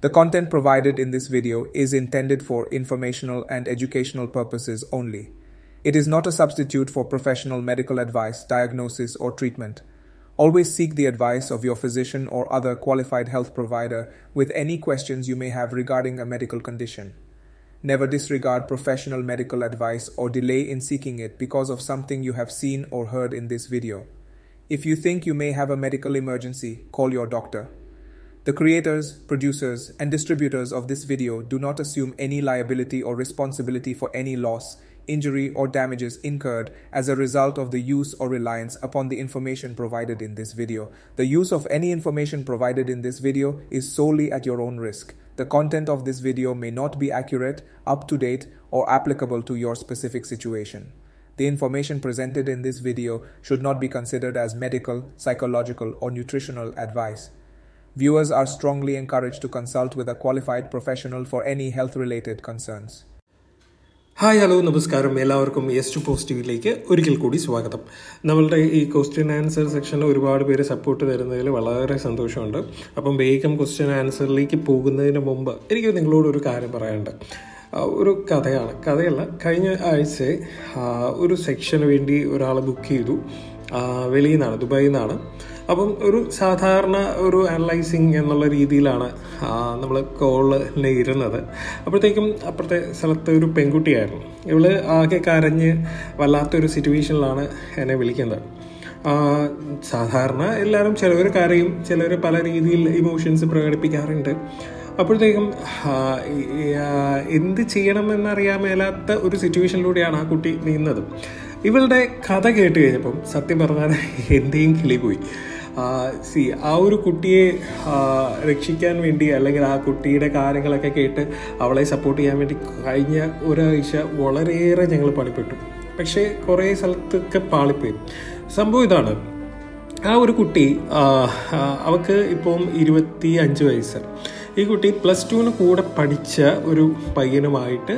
The content provided in this video is intended for informational and educational purposes only. It is not a substitute for professional medical advice, diagnosis, or treatment. Always seek the advice of your physician or other qualified health provider with any questions you may have regarding a medical condition. Never disregard professional medical advice or delay in seeking it because of something you have seen or heard in this video. If you think you may have a medical emergency, call your doctor. The creators, producers, and distributors of this video do not assume any liability or responsibility for any loss, injury, or damages incurred as a result of the use or reliance upon the information provided in this video. The use of any information provided in this video is solely at your own risk. The content of this video may not be accurate, up to date, or applicable to your specific situation. The information presented in this video should not be considered as medical, psychological, or nutritional advice. Viewers are strongly encouraged to consult with a qualified professional for any health related concerns. Hi hello നമസ്കാരം. എല്ലാവർക്കും S to പോസിറ്റീവിലേക്ക് ഒരിക്കൽ കൂടി സ്വാഗതം. നമ്മളുടെ ഈ question answer സെക്ഷനിൽ ഒരുപാട് പേര് സപ്പോർട്ട് തരുന്നതിൽ വളരെ സന്തോഷമുണ്ട്. അപ്പം വേഗം ക്വസ്റ്റ്യൻ ആൻസറിലേക്ക് പോകുന്നതിന് മുമ്പ് എനിക്ക് നിങ്ങളോട് ഒരു കാര്യം പറയാനുണ്ട്. ഒരു കഥയാണ്. കഥയല്ല കഴിഞ്ഞ ആഴ്ച ഒരു സെക്ഷന് വേണ്ടി ഒരാൾ ബുക്ക് ചെയ്തു. വെളിയിൽ നിന്നാണ് ദുബായിൽ നിന്നാണ്. അപ്പം ഒരു സാധാരണ ഒരു അനലൈസിങ് എന്നുള്ള രീതിയിലാണ് നമ്മൾ കോളിൽ ഇരുന്നത്. അപ്പോഴത്തേക്കും അപ്പുറത്തെ സ്ഥലത്ത് ഒരു പെൺകുട്ടിയായിരുന്നു. ഇവൾ ആകെ കരഞ്ഞ് വല്ലാത്തൊരു സിറ്റുവേഷനിലാണ് എന്നെ വിളിക്കുന്നത്. സാധാരണ എല്ലാവരും ചിലവർ കരയും ചിലർ പല രീതിയിൽ ഇമോഷൻസ് പ്രകടിപ്പിക്കാറുണ്ട്. അപ്പോഴത്തേക്കും എന്ത് ചെയ്യണമെന്നറിയാൻ മേലാത്ത ഒരു സിറ്റുവേഷനിലൂടെയാണ് ആ കുട്ടി നീങ്ങുന്നത് ഇവളുടെ കഥ കേട്ട് കഴിഞ്ഞപ്പം സത്യം പറഞ്ഞാൽ എന്റെയും കിളി പോയി സി ആ ഒരു കുട്ടിയെ രക്ഷിക്കാൻ വേണ്ടി അല്ലെങ്കിൽ ആ കുട്ടിയുടെ കാര്യങ്ങളൊക്കെ കേട്ട് അവളെ സപ്പോർട്ട് ചെയ്യാൻ വേണ്ടി കഴിഞ്ഞ ഒരാഴ്ച വളരെയേറെ ഞങ്ങൾ പണിപ്പെട്ടു. പക്ഷേ കുറേ സ്ഥലത്തൊക്കെ പാളിപ്പോയി. സംഭവം ഇതാണ്. ആ ഒരു കുട്ടി അവൾക്ക് ഇപ്പം ഇരുപത്തി അഞ്ച് വയസ്സ്. ഈ കുട്ടി പ്ലസ് ടുവിന് കൂടെ പഠിച്ച ഒരു പയ്യനുമായിട്ട്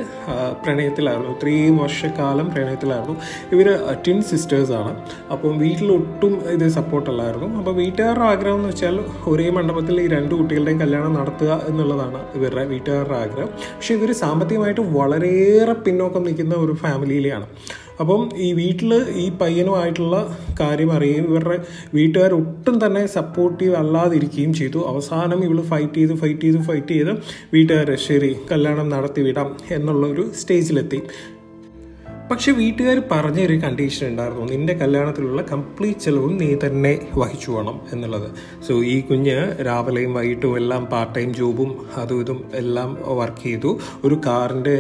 പ്രണയത്തിലായിരുന്നു. ഇത്രയും വർഷക്കാലം പ്രണയത്തിലായിരുന്നു. ഇവർ ട്വിൻ സിസ്റ്റേഴ്സാണ് അപ്പം വീട്ടിലൊട്ടും ഇത് സപ്പോർട്ടല്ലായിരുന്നു അപ്പോൾ വീട്ടുകാരുടെ ആഗ്രഹം എന്ന് വെച്ചാൽ ഒരേ മണ്ഡപത്തിൽ ഈ രണ്ട് കുട്ടികളുടെയും കല്യാണം നടത്തുക എന്നുള്ളതാണ് ഇവരുടെ വീട്ടുകാരുടെ ആഗ്രഹം. പക്ഷേ ഇവർ സാമ്പത്തികമായിട്ട് വളരെയേറെ പിന്നോക്കം നിൽക്കുന്ന ഒരു ഫാമിലിയിലെയാണ് അപ്പം ഈ വീട്ടിൽ ഈ പയ്യനുമായിട്ടുള്ള കാര്യം അറിയുകയും ഇവരുടെ വീട്ടുകാർ ഒട്ടും തന്നെ സപ്പോർട്ടീവ് അല്ലാതിരിക്കുകയും ചെയ്തു. അവസാനം ഇവൾ ഫൈറ്റ് ചെയ്ത് ഫൈറ്റ് ചെയ്ത് ഫൈറ്റ് ചെയ്ത് വീട്ടുകാരെ ശരി കല്യാണം നടത്തി വിടാം എന്നുള്ള ഒരു സ്റ്റേജിലെത്തി പക്ഷെ വീട്ടുകാർ പറഞ്ഞൊരു കണ്ടീഷൻ ഉണ്ടായിരുന്നു. നിന്റെ കല്യാണത്തിലുള്ള കംപ്ലീറ്റ് ചെലവും നീ തന്നെ വഹിച്ചു വേണം എന്നുള്ളത്. സോ ഈ കുഞ്ഞ് രാവിലെയും വൈകിട്ടും എല്ലാം പാർട്ട് ടൈം ജോബും അതും ഇതും എല്ലാം വർക്ക് ചെയ്തു. ഒരു കാറിന്റെ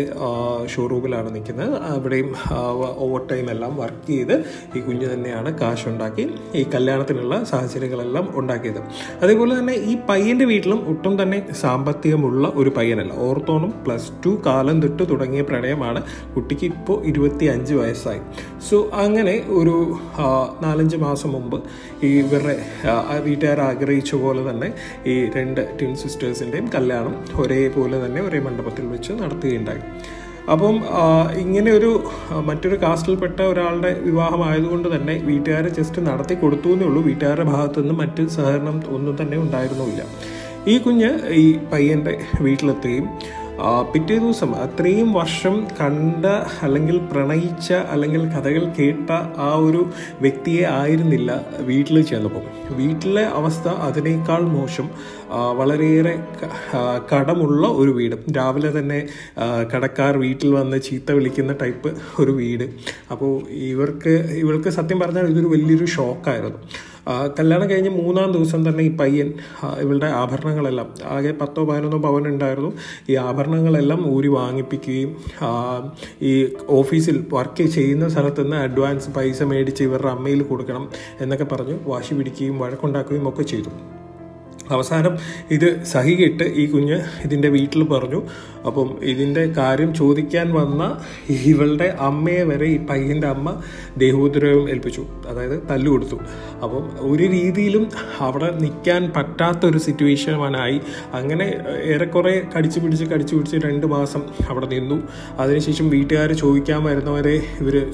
ഷോറൂമിലാണ് നിൽക്കുന്നത്. അവിടെയും ഓവർ ടൈം എല്ലാം വർക്ക് ചെയ്ത് ഈ കുഞ്ഞ് തന്നെയാണ് കാശുണ്ടാക്കി ഈ കല്യാണത്തിനുള്ള സാഹചര്യങ്ങളെല്ലാം ഉണ്ടാക്കിയത്. അതേപോലെ തന്നെ ഈ പയ്യന്റെ വീട്ടിലും ഒട്ടും തന്നെ സാമ്പത്തികമുള്ള ഒരു പയ്യനല്ല. ഓർത്തോണം പ്ലസ് ടു കാലം തൊട്ട് തുടങ്ങിയ പ്രണയമാണ് കുട്ടിക്ക് ഇപ്പോൾ ഇരുപത്തി അഞ്ച് വയസ്സായി. സോ അങ്ങനെ ഒരു നാലഞ്ച് മാസം മുമ്പ് ഈ ഇവരുടെ വീട്ടുകാർ ആഗ്രഹിച്ച പോലെ തന്നെ ഈ രണ്ട് ട്വിൻ സിസ്റ്റേഴ്സിന്റെയും കല്യാണം ഒരേപോലെ തന്നെ ഒരേ മണ്ഡപത്തിൽ വെച്ച് നടത്തുകയുണ്ടായി. അപ്പം ഇങ്ങനെ ഒരു മറ്റൊരു കാസ്റ്റിൽപ്പെട്ട ഒരാളുടെ വിവാഹമായതുകൊണ്ട് തന്നെ വീട്ടുകാരെ ജസ്റ്റ് നടത്തി കൊടുത്തു എന്നേ ഉള്ളൂ. വീട്ടുകാരുടെ ഭാഗത്തുനിന്ന് മറ്റ് സഹകരണം ഒന്നും തന്നെ ഉണ്ടായിരുന്നില്ല ഈ കുഞ്ഞ് ഈ പയ്യന്റെ വീട്ടിലെത്തുകയും പിറ്റേ ദിവസം അത്രയും വർഷം കണ്ട അല്ലെങ്കിൽ പ്രണയിച്ച അല്ലെങ്കിൽ കഥകൾ കേട്ട ആ ഒരു വ്യക്തിയെ ആയിരുന്നില്ല വീട്ടിൽ ചെന്നപ്പോൾ. വീട്ടിലെ അവസ്ഥ അതിനേക്കാൾ മോശം. വളരെയേറെ കടമുള്ള ഒരു വീട്. രാവിലെ തന്നെ കടക്കാർ വീട്ടിൽ വന്ന് ചീത്ത വിളിക്കുന്ന ടൈപ്പ് ഒരു വീട്. അപ്പോൾ ഇവർക്ക് ഇവൾക്ക് സത്യം പറഞ്ഞാൽ ഇതൊരു വലിയൊരു ഷോക്കായിരുന്നു. കല്യാണം കഴിഞ്ഞ് മൂന്നാം ദിവസം തന്നെ ഈ പയ്യൻ ഇവളുടെ ആഭരണങ്ങളെല്ലാം ആകെ പത്തോ പതിനൊന്നോ പവൻ ഉണ്ടായിരുന്നു. ഈ ആഭരണങ്ങളെല്ലാം ഊരി വാങ്ങിപ്പിക്കുകയും ഈ ഓഫീസിൽ വർക്ക് ചെയ്യുന്ന സ്ഥലത്ത് നിന്ന് അഡ്വാൻസ് പൈസ മേടിച്ച് ഇവരുടെ അമ്മയിൽ കൊടുക്കണം എന്നൊക്കെ പറഞ്ഞു വാശി പിടിക്കുകയും വഴക്കുണ്ടാക്കുകയും ഒക്കെ ചെയ്തു. അവസാനം ഇത് സഹികെട്ട് ഈ കുഞ്ഞ് ഇതിന്റെ വീട്ടിൽ പറഞ്ഞു. അപ്പം ഇതിന്റെ കാര്യം ചോദിക്കാൻ വന്ന ഇവളുടെ അമ്മയെ വരെ ഈ പയ്യന്റെ അമ്മ ദേഹോദ്രവം ഏൽപ്പിച്ചു. അതായത് തല്ലു കൊടുത്തു. അപ്പം ഒരു രീതിയിലും അവിടെ നിൽക്കാൻ പറ്റാത്തൊരു സിറ്റുവേഷനായി അങ്ങനെ ഏറെക്കുറെ കടിച്ചു പിടിച്ച് കടിച്ചു പിടിച്ച് രണ്ട് മാസം അവിടെ നിന്നു. അതിനുശേഷം വീട്ടുകാർ ചോദിക്കാൻ വരുന്നവരെ ഇവർ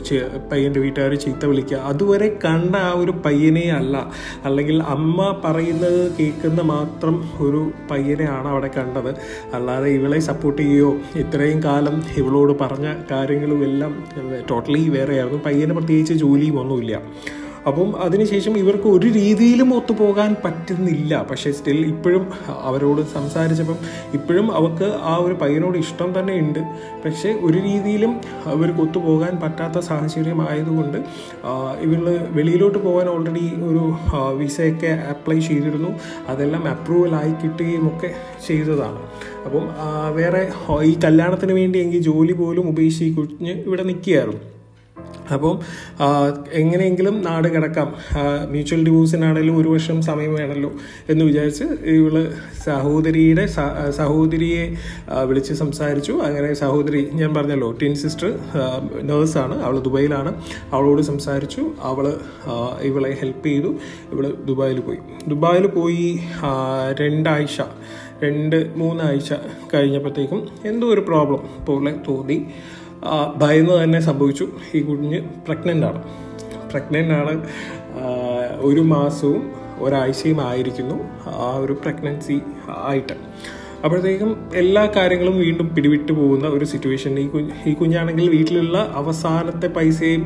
പയ്യന്റെ വീട്ടുകാർ ചീത്ത വിളിക്കുക. അതുവരെ കണ്ട ആ ഒരു പയ്യനെ അല്ല. അല്ലെങ്കിൽ അമ്മ പറയുന്നത് കേൾക്കുന്ന മാത്രം ഒരു പയ്യനെയാണ് അവിടെ കണ്ടത്. അല്ലാതെ ഇവളെ സപ്പോർട്ട് ചെയ്യുകയോ ഇത്രയും കാലം ഇവളോട് പറഞ്ഞ കാര്യങ്ങളും എല്ലാം ടോട്ടലി വേറെയായിരുന്നു. പയ്യനെ പ്രത്യേകിച്ച് ജോലിയും ഒന്നുമില്ല. അപ്പം അതിനുശേഷം ഇവർക്ക് ഒരു രീതിയിലും ഒത്തുപോകാൻ പറ്റുന്നില്ല. പക്ഷേ സ്റ്റിൽ ഇപ്പോഴും അവരോട് സംസാരിച്ചപ്പം ഇപ്പോഴും അവർക്ക് ആ ഒരു പയ്യനോട് ഇഷ്ടം തന്നെ ഉണ്ട്. പക്ഷേ ഒരു രീതിയിലും അവർക്ക് ഒത്തുപോകാൻ പറ്റാത്ത സാഹചര്യം ആയതുകൊണ്ട് ഇവർ വെളിയിലോട്ട് പോകാൻ ഓൾറെഡി ഒരു വിസയൊക്കെ അപ്ലൈ ചെയ്തിരുന്നു. അതെല്ലാം അപ്രൂവൽ ആയി കിട്ടുകയും ഒക്കെ ചെയ്തതാണ്. അപ്പം വേറെ ഈ കല്യാണത്തിന് വേണ്ടിയെങ്കിൽ ജോലി പോലും ഉപേക്ഷിച്ച് ഇവിടെ നിൽക്കുകയായിരുന്നു. അപ്പം എങ്ങനെയെങ്കിലും നാട് കിടക്കാം. മ്യൂച്വൽ ഡിവോഴ്സിനാണെങ്കിലും ഒരു വർഷം സമയം വേണമല്ലോ എന്ന് വിചാരിച്ച് ഇവൾ സഹോദരിയുടെ സഹോദരിയെ വിളിച്ച് സംസാരിച്ചു. അങ്ങനെ സഹോദരി ഞാൻ പറഞ്ഞല്ലോ ടിൻ സിസ്റ്റർ നേഴ്സാണ് അവൾ ദുബായിലാണ്. അവളോട് സംസാരിച്ചു. അവൾ ഇവളെ ഹെൽപ്പ് ചെയ്തു. ഇവൾ ദുബായിൽ പോയി. ദുബായിൽ പോയി രണ്ടാഴ്ച രണ്ട് മൂന്നാഴ്ച കഴിഞ്ഞപ്പോഴത്തേക്കും എന്തോ ഒരു പ്രോബ്ലം പോലെ തോന്നി. ഭയന്ന് തന്നെ സംഭവിച്ചു. ഈ കുഞ്ഞ് പ്രഗ്നന്റ് ആണ്. പ്രഗ്നന്റ് ആണ് ഒരു മാസവും ഒരാഴ്ചയും ആയിരിക്കുന്നു ആ ഒരു പ്രഗ്നൻസി ആയിട്ട്. അപ്പോഴത്തേക്കും എല്ലാ കാര്യങ്ങളും വീണ്ടും പിടിവിട്ട് പോകുന്ന ഒരു സിറ്റുവേഷൻ ഈ കുഞ്ഞ് ഈ കുഞ്ഞാണെങ്കിൽ വീട്ടിലുള്ള അവസാനത്തെ പൈസയും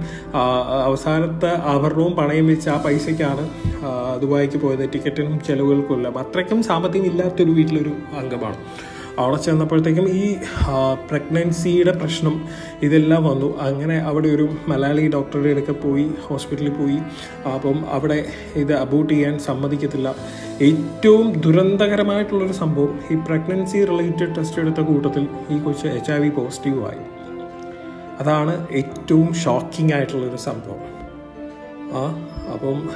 അവസാനത്തെ ആഭരണവും പണയം വെച്ച് ആ പൈസയ്ക്കാണ് ദുബായിക്ക് പോയത്. ടിക്കറ്റിനും ചിലവുകൾക്കും എല്ലാം. അത്രയ്ക്കും സാമ്പത്തികം ഇല്ലാത്തൊരു വീട്ടിലൊരു അംഗമാണ്. അവിടെ ചെന്നപ്പോഴത്തേക്കും ഈ പ്രഗ്നൻസിയുടെ പ്രശ്നം ഇതെല്ലാം വന്നു. അങ്ങനെ അവിടെ ഒരു മലയാളി ഡോക്ടറുടെ അടുക്ക പോയി ഹോസ്പിറ്റലിൽ പോയി. അപ്പം അവിടെ ഇത് അബോട്ട് ചെയ്യാൻ സമ്മതിക്കത്തില്ല. ഏറ്റവും ദുരന്തകരമായിട്ടുള്ളൊരു സംഭവം ഈ പ്രഗ്നൻസി റിലേറ്റഡ് ടെസ്റ്റ് എടുത്ത കൂട്ടത്തിൽ ഈ കൊച്ച് എച്ച് ഐ വി പോസിറ്റീവായി അതാണ് ഏറ്റവും ഷോക്കിംഗ് ആയിട്ടുള്ളൊരു സംഭവം. ആ അപ്പം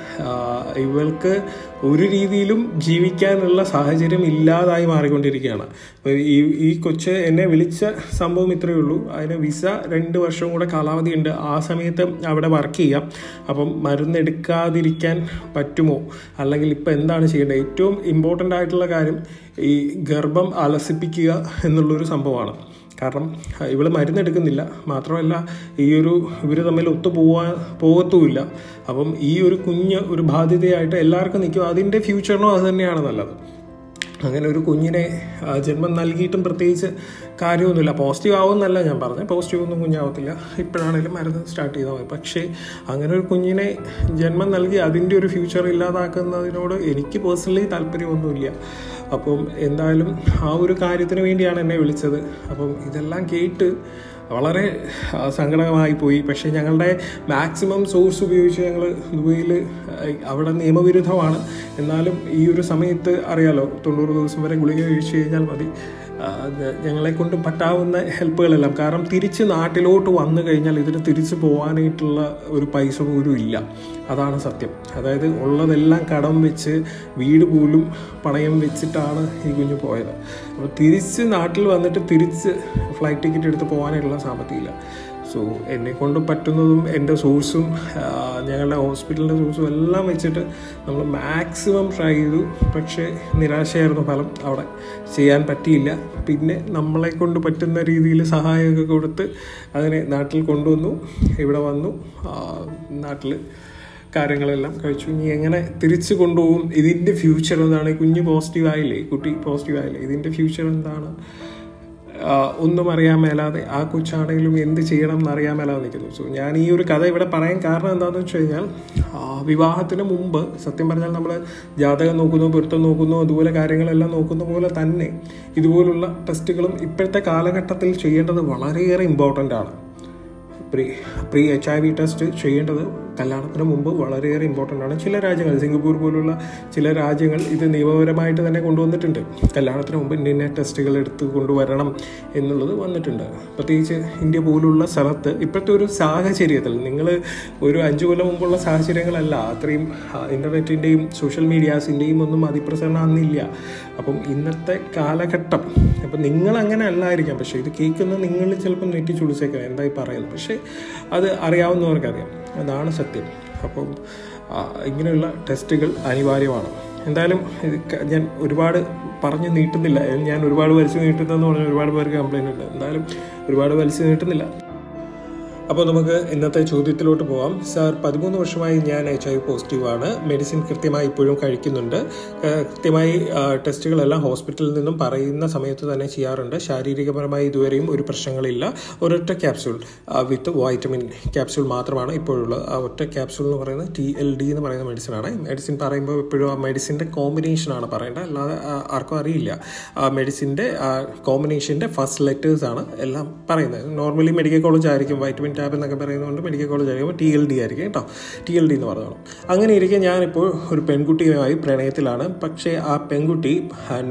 ഇവൾക്ക് ഒരു രീതിയിലും ജീവിക്കാനുള്ള സാഹചര്യം ഇല്ലാതായി മാറിക്കൊണ്ടിരിക്കുകയാണ്. അപ്പോൾ ഈ ഈ കൊച്ച് എന്നെ വിളിച്ച സംഭവം ഇത്രയേ ഉള്ളൂ. അതിന് വിസ രണ്ട് വർഷവും കൂടെ കാലാവധി ഉണ്ട്. ആ സമയത്ത് അവിടെ വർക്ക് ചെയ്യാം. അപ്പം മരുന്നെടുക്കാതിരിക്കാൻ പറ്റുമോ? അല്ലെങ്കിൽ ഇപ്പം എന്താണ് ചെയ്യേണ്ടത്? ഏറ്റവും ഇമ്പോർട്ടന്റ് ആയിട്ടുള്ള കാര്യം ഈ ഗർഭം അലസിപ്പിക്കുക എന്നുള്ളൊരു സംഭവമാണ്. കാരണം ഇവൾ മരുന്നെടുക്കുന്നില്ല മാത്രമല്ല ഈ ഒരു ഇവർ തമ്മിൽ ഒത്തു പോവാ പോകത്തുമില്ല. അപ്പം ഈ ഒരു കുഞ്ഞ് ഒരു ബാധ്യതയായിട്ട് എല്ലാവർക്കും നിൽക്കും. അതിന്റെ ഫ്യൂച്ചറിനും അത് തന്നെയാണ് നല്ലത്. അങ്ങനെ ഒരു കുഞ്ഞിനെ ജന്മം നൽകിയിട്ടും പ്രത്യേകിച്ച് കാര്യമൊന്നുമില്ല. പോസിറ്റീവ് ആവുമെന്നല്ല ഞാൻ പറഞ്ഞത്. പോസിറ്റീവ് ഒന്നും കുഞ്ഞാവത്തില്ല. ഇപ്പോഴാണെങ്കിലും മരുന്ന് സ്റ്റാർട്ട് ചെയ്താൽ മതി. പക്ഷേ അങ്ങനെ ഒരു കുഞ്ഞിനെ ജന്മം നൽകി അതിന്റെ ഒരു ഫ്യൂച്ചർ ഇല്ലാതാക്കുന്നതിനോട് എനിക്ക് പേഴ്സണലി താല്പര്യമൊന്നുമില്ല. അപ്പം എന്തായാലും ആ ഒരു കാര്യത്തിന് വേണ്ടിയാണ് എന്നെ വിളിച്ചത്. അപ്പം ഇതെല്ലാം കേട്ട് വളരെ സങ്കടമായി പോയി. പക്ഷേ ഞങ്ങളുടെ മാക്സിമം സോഴ്സ് ഉപയോഗിച്ച് ഞങ്ങൾ ദുബൈയിൽ അവിടെ നിയമവിരുദ്ധമാണ്. എന്നാലും ഈ ഒരു സമയത്ത് അറിയാലോ തൊണ്ണൂറ് ദിവസം വരെ ഗുളിക കഴിച്ചു കഴിഞ്ഞാൽ മതി. ഞങ്ങളെ കൊണ്ട് പറ്റാവുന്ന ഹെൽപ്പുകളെല്ലാം. കാരണം തിരിച്ച് നാട്ടിലോട്ട് വന്നു കഴിഞ്ഞാൽ ഇതിന് തിരിച്ചു പോകാനായിട്ടുള്ള ഒരു പൈസ പോലും ഇല്ല. അതാണ് സത്യം. അതായത് ഉള്ളതെല്ലാം കടം വെച്ച് വീട് പോലും പണയം വെച്ചിട്ടാണ് ഈ കുഞ്ഞ് പോയത്. അപ്പോൾ തിരിച്ച് നാട്ടിൽ വന്നിട്ട് തിരിച്ച് ഫ്ലൈറ്റ് ടിക്കറ്റ് എടുത്ത് പോകാനായിട്ടുള്ള സാമ്പത്തികമില്ല സോ എന്നെ കൊണ്ട് പറ്റുന്നതും എന്റെ സോഴ്സും ഞങ്ങളുടെ ഹോസ്പിറ്റലിന്റെ സോഴ്സും എല്ലാം വെച്ചിട്ട് നമ്മൾ മാക്സിമം ട്രൈ ചെയ്തു. പക്ഷേ നിരാശയായിരുന്നു ഫലം. അവിടെ ചെയ്യാൻ പറ്റിയില്ല. പിന്നെ നമ്മളെ കൊണ്ട് പറ്റുന്ന രീതിയിൽ സഹായമൊക്കെ കൊടുത്ത് അതിനെ നാട്ടിൽ കൊണ്ടുവന്നു. ഇവിടെ വന്നു. നാട്ടിൽ കാര്യങ്ങളെല്ലാം കഴിച്ചു. ഇനി എങ്ങനെ തിരിച്ചു കൊണ്ടുപോകും? ഇതിന്റെ ഫ്യൂച്ചർ എന്താണ്? കുഞ്ഞ് പോസിറ്റീവ് ആയില്ലേ? കുട്ടി പോസിറ്റീവ് ആയില്ലേ? ഇതിന്റെ ഫ്യൂച്ചർ എന്താണ്? ഒന്നും അറിയാൻ മേലാതെ ആ കൊച്ചാണെങ്കിലും എന്ത് ചെയ്യണം എന്ന് അറിയാൻ മേലാതെ നിൽക്കുന്നു. സോ ഞാൻ ഈ ഒരു കഥ ഇവിടെ പറയാൻ കാരണം എന്താണെന്ന് വെച്ച് കഴിഞ്ഞാൽ വിവാഹത്തിന് മുമ്പ് സത്യം പറഞ്ഞാൽ നമ്മൾ ജാതകം നോക്കുന്നു പൊരുത്തം നോക്കുന്നു അതുപോലെ കാര്യങ്ങളെല്ലാം നോക്കുന്ന പോലെ തന്നെ ഇതുപോലുള്ള ടെസ്റ്റുകളും ഇപ്പോഴത്തെ കാലഘട്ടത്തിൽ ചെയ്യേണ്ടത് വളരെയേറെ ഇമ്പോർട്ടന്റ് ആണ്. Pre pre H I V test ചെയ്യേണ്ടത് കല്യാണത്തിന് മുമ്പ് വളരെയേറെ ഇമ്പോർട്ടന്റ് ആണ്. ചില രാജ്യങ്ങൾ സിംഗപ്പൂർ പോലുള്ള ചില രാജ്യങ്ങൾ ഇത് നിയമപരമായിട്ട് തന്നെ കൊണ്ടുവന്നിട്ടുണ്ട്. കല്യാണത്തിന് മുമ്പ് ഇന്ന ടെസ്റ്റുകൾ എടുത്ത് കൊണ്ടുവരണം എന്നുള്ളത് വന്നിട്ടുണ്ട്. പ്രത്യേകിച്ച് ഇന്ത്യ പോലുള്ള സ്ഥലത്ത് ഇപ്പോഴത്തെ ഒരു സാഹചര്യത്തിൽ നിങ്ങൾ ഒരു അഞ്ച് കൊല്ലം മുമ്പുള്ള സാഹചര്യങ്ങളല്ല അത്രയും ഇന്റർനെറ്റിന്റെയും സോഷ്യൽ മീഡിയാസിന്റെയും ഒന്നും അതിപ്രസരണം അന്നില്ല അപ്പം ഇന്നത്തെ കാലഘട്ടം അപ്പം നിങ്ങൾ അങ്ങനെ അല്ലായിരിക്കാം. പക്ഷേ ഇത് കേൾക്കുന്ന നിങ്ങൾ ചിലപ്പോൾ നെറ്റി ചുളിച്ചേക്കാം എന്തായി പറയുന്നത്? പക്ഷേ അത് അറിയാവുന്നവർക്കറിയാം. അതാണ് സത്യം. അപ്പം ഇങ്ങനെയുള്ള ടെസ്റ്റുകൾ അനിവാര്യമാണ്. എന്തായാലും ഇത് ഞാൻ ഒരുപാട് പറഞ്ഞു നീട്ടുന്നില്ല. ഞാൻ ഒരുപാട് വലിച്ചു നീട്ടുന്നതെന്ന് പറഞ്ഞാൽ ഒരുപാട് പേർക്ക് കംപ്ലൈന്റ് ഉണ്ട്. എന്തായാലും ഒരുപാട് വലിച്ചു നീട്ടുന്നില്ല. അപ്പോൾ നമുക്ക് ഇന്നത്തെ ചോദ്യത്തിലോട്ട് പോവാം. സാർ പതിമൂന്ന് വർഷമായി ഞാൻ എച്ച് ഐ പോസിറ്റീവാണ് മെഡിസിൻ കൃത്യമായി ഇപ്പോഴും കഴിക്കുന്നുണ്ട്. കൃത്യമായി ടെസ്റ്റുകളെല്ലാം ഹോസ്പിറ്റലിൽ നിന്നും പറയുന്ന സമയത്ത് തന്നെ ചെയ്യാറുണ്ട്. ശാരീരികപരമായി ഇതുവരെയും ഒരു പ്രശ്നങ്ങളില്ല. ഒരൊറ്റ ക്യാപ്സ്യൂൾ വിത്ത് വൈറ്റമിൻ ക്യാപ്സ്യൂൾ മാത്രമാണ് ഇപ്പോഴുള്ളത്. ആ ഒറ്റ ക്യാപ്സ്യൂൾ എന്ന് പറയുന്നത് ടി എൽ ഡി എന്ന് പറയുന്ന മെഡിസിനാണ് മെഡിസിൻ പറയുമ്പോൾ എപ്പോഴും ആ മെഡിസിന്റെ കോമ്പിനേഷനാണ് പറയേണ്ടത്. അല്ലാതെ ആർക്കും അറിയില്ല. മെഡിസിന്റെ കോമ്പിനേഷന്റെ ഫസ്റ്റ് ലെറ്റേഴ്സ് ആണ് എല്ലാം പറയുന്നത്. നോർമലി മെഡിക്കൽ കോളേജ് ആയിരിക്കും വൈറ്റമിൻ ടാബ് എന്നൊക്കെ പറയുന്നതുകൊണ്ട് മെഡിക്കൽ കോളേജ് ആയിരിക്കും. ടി എൽ ഡി ആയിരിക്കും കേട്ടോ. ടി എൽ ഡി എന്ന് പറഞ്ഞോളാം. അങ്ങനെ ഇരിക്കെ ഞാനിപ്പോൾ ഒരു പെൺകുട്ടിയുമായി പ്രണയത്തിലാണ്. പക്ഷേ ആ പെൺകുട്ടി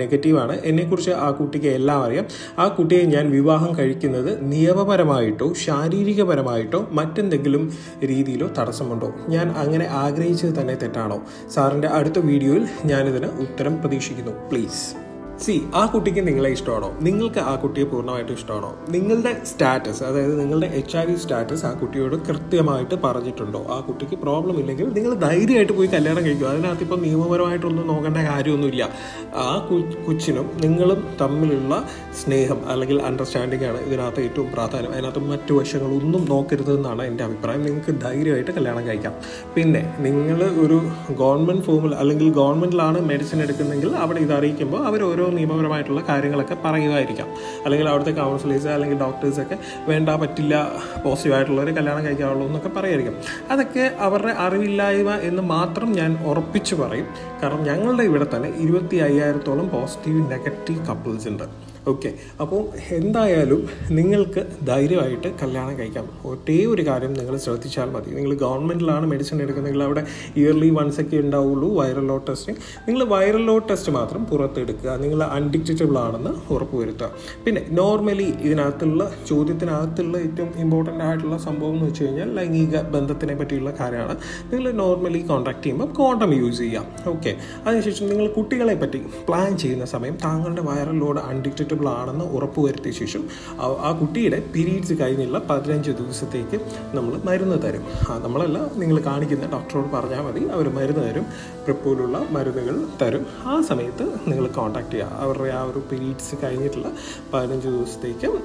നെഗറ്റീവാണ് എന്നെക്കുറിച്ച് ആ കുട്ടിക്ക് എല്ലാം അറിയാം. ആ കുട്ടിയെ ഞാൻ വിവാഹം കഴിക്കുന്നത് നിയമപരമായിട്ടോ ശാരീരികപരമായിട്ടോ മറ്റെന്തെങ്കിലും രീതിയിലോ തടസ്സമുണ്ടോ? ഞാൻ അങ്ങനെ ആഗ്രഹിച്ചത് തന്നെ തെറ്റാണോ? സാറിന്റെ അടുത്ത വീഡിയോയിൽ ഞാനിതിന് ഉത്തരം പ്രതീക്ഷിക്കുന്നു. പ്ലീസ് സി ആ കുട്ടിക്ക് നിങ്ങളെ ഇഷ്ടമാണോ? നിങ്ങൾക്ക് ആ കുട്ടിയെ പൂർണമായിട്ടും ഇഷ്ടമാണോ? നിങ്ങളുടെ സ്റ്റാറ്റസ് അതായത് നിങ്ങളുടെ എച്ച് ഐ വി സ്റ്റാറ്റസ് ആ കുട്ടിയോട് കൃത്യമായിട്ട് പറഞ്ഞിട്ടുണ്ടോ? ആ കുട്ടിക്ക് പ്രോബ്ലം ഇല്ലെങ്കിൽ നിങ്ങൾ ധൈര്യമായിട്ട് പോയി കല്യാണം കഴിക്കും അതിനകത്ത് ഇപ്പം നിയമപരമായിട്ടൊന്നും നോക്കേണ്ട കാര്യമൊന്നുമില്ല. ആ കൊച്ചിനും നിങ്ങളും തമ്മിലുള്ള സ്നേഹം അല്ലെങ്കിൽ അണ്ടർസ്റ്റാൻഡിംഗ് ആണ് ഇതിനകത്ത് ഏറ്റവും പ്രാധാന്യം. അതിനകത്ത് മറ്റു വശങ്ങളൊന്നും നോക്കരുതെന്നാണ് എന്റെ അഭിപ്രായം. നിങ്ങൾക്ക് ധൈര്യമായിട്ട് കല്യാണം കഴിക്കാം. പിന്നെ നിങ്ങൾ ഒരു ഗവൺമെന്റ് ഫോമിൽ അല്ലെങ്കിൽ ഗവൺമെന്റിലാണ് മെഡിസിൻ എടുക്കുന്നെങ്കിൽ അവിടെ ഇത് അറിയിക്കുമ്പോൾ അവർ ഓരോ നിയമപരമായിട്ടുള്ള കാര്യങ്ങളൊക്കെ പറയുമായിരിക്കാം അല്ലെങ്കിൽ അവിടുത്തെ കൗൺസിലേഴ്സ് അല്ലെങ്കിൽ ഡോക്ടേഴ്സൊക്കെ വേണ്ട പറ്റില്ല പോസിറ്റീവ് ആയിട്ടുള്ളവർ കല്യാണം കഴിക്കാവുള്ളൂ എന്നൊക്കെ പറയായിരിക്കും അതൊക്കെ അവരുടെ അറിവില്ലായ്മ എന്ന് മാത്രം ഞാൻ ഉറപ്പിച്ചു പറയും. കാരണം ഞങ്ങളുടെ ഇവിടെ തന്നെ ഇരുപത്തി അയ്യായിരത്തോളം പോസിറ്റീവ് നെഗറ്റീവ് കപ്പിൾസ് ഉണ്ട്. ഓക്കെ അപ്പോൾ എന്തായാലും നിങ്ങൾക്ക് ധൈര്യമായിട്ട് കല്യാണം കഴിക്കാം. ഒറ്റേ ഒരു കാര്യം നിങ്ങൾ ശ്രദ്ധിച്ചാൽ മതി. നിങ്ങൾ ഗവൺമെന്റിലാണ് മെഡിസിൻ എടുക്കുന്നെങ്കിൽ അവിടെ ഇയർലി വൺസ് ഒക്കെ ഉണ്ടാവുള്ളൂ വൈറൽ ലോ ടെസ്റ്റിംഗ് നിങ്ങൾ വൈറൽ ലോ ടെസ്റ്റ് മാത്രം പുറത്തെടുക്കുക. നിങ്ങൾ അൺഡിക്റ്റബിൾ ആണെന്ന് ഉറപ്പുവരുത്തുക പിന്നെ നോർമലി ഇതിനകത്തുള്ള ചോദ്യത്തിനകത്തുള്ള ഏറ്റവും ഇമ്പോർട്ടന്റ് ആയിട്ടുള്ള സംഭവം എന്ന് വെച്ച് കഴിഞ്ഞാൽ ലൈംഗിക ബന്ധത്തിനെ പറ്റിയുള്ള കാര്യമാണ്. നിങ്ങൾ നോർമലി കോൺടാക്ട് ചെയ്യുമ്പോൾ കോണ്ടം യൂസ് ചെയ്യാം ഓക്കെ അതിനുശേഷം നിങ്ങൾ കുട്ടികളെ പറ്റി പ്ലാൻ ചെയ്യുന്ന സമയം താങ്കളുടെ വൈറൽ ലോഡ് അൺഡിക്റ്റബിൾ ആണെന്ന് ഉറപ്പുവരുത്തിയ ശേഷം ആ- കുട്ടിയുടെ പീരീഡ്സ് കഴിഞ്ഞുള്ള പതിനഞ്ച് ദിവസത്തേക്ക് നമ്മൾ മരുന്ന് തരും. നമ്മളല്ല നിങ്ങൾ കാണിക്കുന്ന ഡോക്ടറോട് പറഞ്ഞാൽ മതി. അവർ മരുന്ന് തരും. പ്രിപ്പോലുള്ള മരുന്നുകൾ തരും. ആ സമയത്ത് നിങ്ങൾ കോൺടാക്ട് ചെയ്യുക. അവരുടെ ആ ഒരു പീരീഡ്സ് കഴിഞ്ഞിട്ടുള്ള പതിനഞ്ച് ദിവസത്തേക്ക്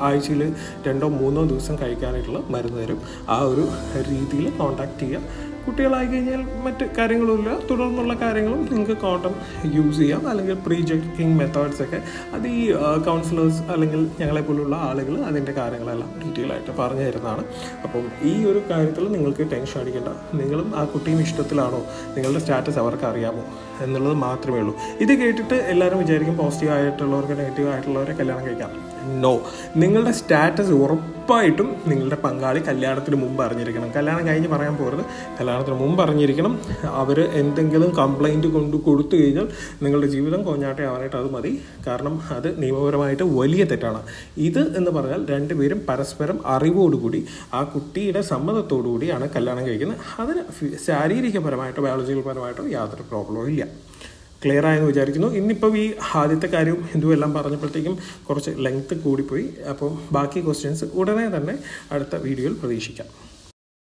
ആഴ്ചയിൽ രണ്ടോ മൂന്നോ ദിവസം കഴിക്കാനായിട്ടുള്ള മരുന്ന് തരും. ആ ഒരു രീതിയിൽ കോൺടാക്ട് ചെയ്യുക. കുട്ടികളായി കഴിഞ്ഞാൽ മറ്റ് കാര്യങ്ങളുമില്ല. തുടർന്നുള്ള കാര്യങ്ങളും നിങ്ങൾക്ക് കോട്ടം യൂസ് ചെയ്യാം. അല്ലെങ്കിൽ പ്രീ മെത്തേഡ്സ് ഒക്കെ. അത് ഈ കൗൺസിലേഴ്സ് അല്ലെങ്കിൽ ഞങ്ങളെ പോലുള്ള ആളുകൾ അതിന്റെ കാര്യങ്ങളെല്ലാം ഡീറ്റെയിൽ ആയിട്ട് പറഞ്ഞു തരുന്നതാണ്. അപ്പം ഈ ഒരു കാര്യത്തിൽ നിങ്ങൾക്ക് ടെൻഷൻ അടിക്കേണ്ട. നിങ്ങളും ആ കുട്ടിയും ഇഷ്ടത്തിലാണോ? നിങ്ങളുടെ സ്റ്റാറ്റസ് അവർക്ക് അറിയാമോ? എന്നുള്ളത് മാത്രമേ ഉള്ളൂ. ഇത് കേട്ടിട്ട് എല്ലാവരും വിചാരിക്കും പോസിറ്റീവ് ആയിട്ടുള്ളവർക്ക് നെഗറ്റീവ് ആയിട്ടുള്ളവരെ കല്യാണം കഴിക്കാം. നോ നിങ്ങളുടെ സ്റ്റാറ്റസ് ഉറപ്പായിട്ടും നിങ്ങളുടെ പങ്കാളി കല്യാണത്തിന് മുമ്പ് അറിഞ്ഞിരിക്കണം. കല്യാണം കഴിഞ്ഞ് പറയാൻ പോകരുത്. കല്യാണത്തിന് മുമ്പ് അറിഞ്ഞിരിക്കണം. അവർ എന്തെങ്കിലും കംപ്ലൈന്റ് കൊണ്ട് കൊടുത്തു കഴിഞ്ഞാൽ നിങ്ങളുടെ ജീവിതം കൊഞ്ഞാട്ടെ ആവാനായിട്ട് അത് മതി. കാരണം അത് നിയമപരമായിട്ട് വലിയ തെറ്റാണ്. ഇത് എന്ന് പറഞ്ഞാൽ രണ്ടുപേരും പരസ്പരം അറിവോടുകൂടി ആ കുട്ടിയുടെ സമ്മതത്തോടുകൂടിയാണ് കല്യാണം കഴിക്കുന്നത്. അതിന് ശാരീരികപരമായിട്ടോ ബയോളജിക്കൽ പരമായിട്ടോ യാതൊരു പ്രോബ്ലവും ഇല്ല. ക്ലിയർ ആയെന്ന് വിചാരിക്കുന്നു. ഇന്നിപ്പോൾ ഈ ആദ്യത്തെ കാര്യവും ഹിന്ദു എല്ലാം പറഞ്ഞപ്പോഴത്തേക്കും കുറച്ച് ലെങ്ത്ത് കൂടിപ്പോയി. അപ്പോൾ ബാക്കി ക്വസ്റ്റ്യൻസ് ഉടനെ തന്നെ അടുത്ത വീഡിയോയിൽ പ്രതീക്ഷിക്കാം.